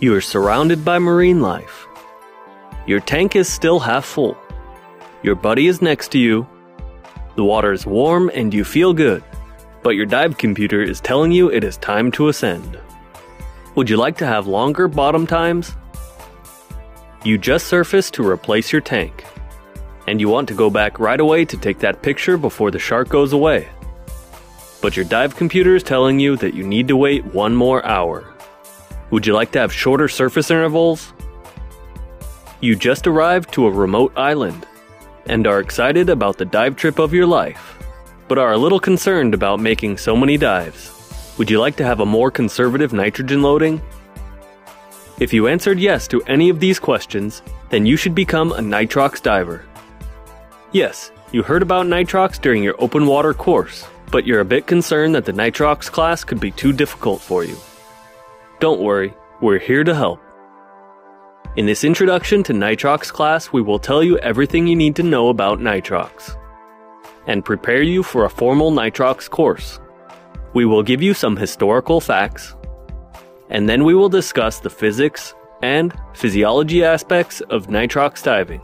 You are surrounded by marine life. Your tank is still half full. Your buddy is next to you. The water is warm and you feel good, but your dive computer is telling you it is time to ascend. Would you like to have longer bottom times? You just surfaced to replace your tank, and you want to go back right away to take that picture before the shark goes away. But your dive computer is telling you that you need to wait one more hour. Would you like to have shorter surface intervals? You just arrived to a remote island and are excited about the dive trip of your life, but are a little concerned about making so many dives. Would you like to have a more conservative nitrogen loading? If you answered yes to any of these questions, then you should become a nitrox diver. Yes, you heard about nitrox during your open water course, but you're a bit concerned that the nitrox class could be too difficult for you. Don't worry, we're here to help. In this introduction to nitrox class, we will tell you everything you need to know about nitrox and prepare you for a formal nitrox course. We will give you some historical facts, and then we will discuss the physics and physiology aspects of nitrox diving.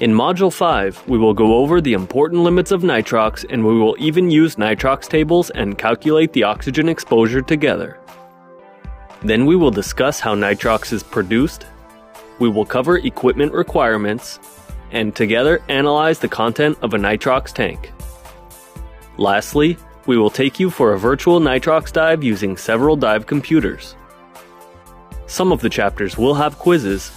In Module 5, we will go over the important limits of nitrox and we will even use nitrox tables and calculate the oxygen exposure together. Then we will discuss how nitrox is produced, we will cover equipment requirements, and together analyze the content of a nitrox tank. Lastly, we will take you for a virtual nitrox dive using several dive computers. Some of the chapters will have quizzes,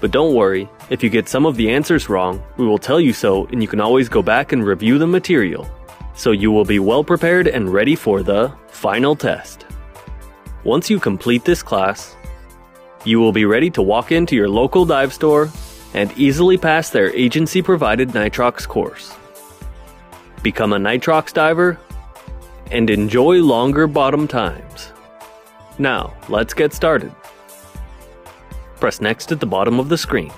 but don't worry, if you get some of the answers wrong, we will tell you so and you can always go back and review the material. So you will be well prepared and ready for the final test. Once you complete this class, you will be ready to walk into your local dive store and easily pass their agency provided nitrox course. Become a nitrox diver and enjoy longer bottom times. Now, let's get started. Press next at the bottom of the screen.